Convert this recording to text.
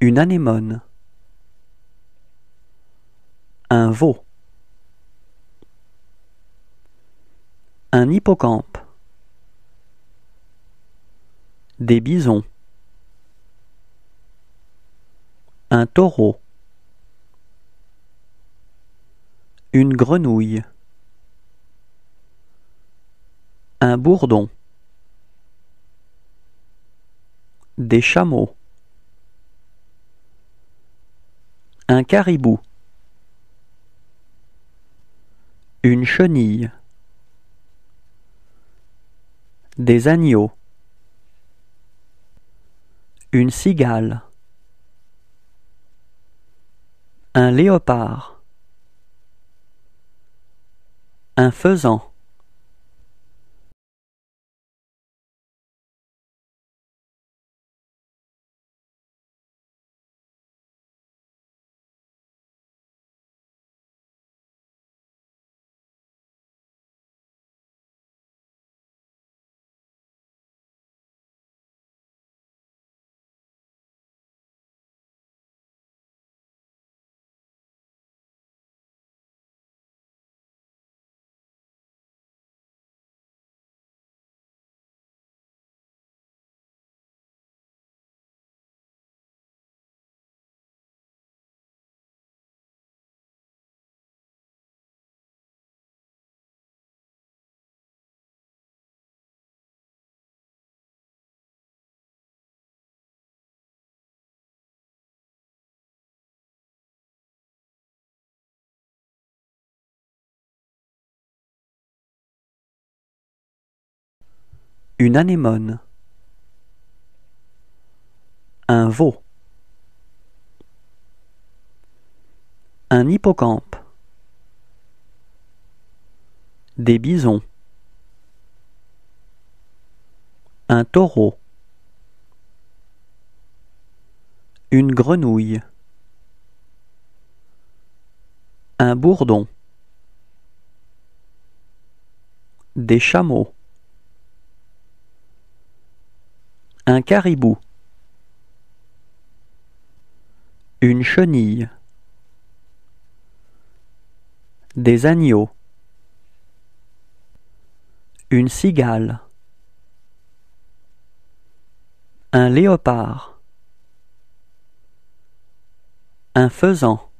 Une anémone. Un veau. Un hippocampe. Des bisons. Un taureau. Une grenouille. Un bourdon. Des chameaux. Caribou. Une chenille. Des agneaux. Une cigale. Un léopard. Un faisan. Une anémone. Un veau. Un hippocampe. Des bisons. Un taureau. Une grenouille. Un bourdon. Des chameaux. Un caribou. Une chenille. Des agneaux. Une cigale. Un léopard. Un faisan.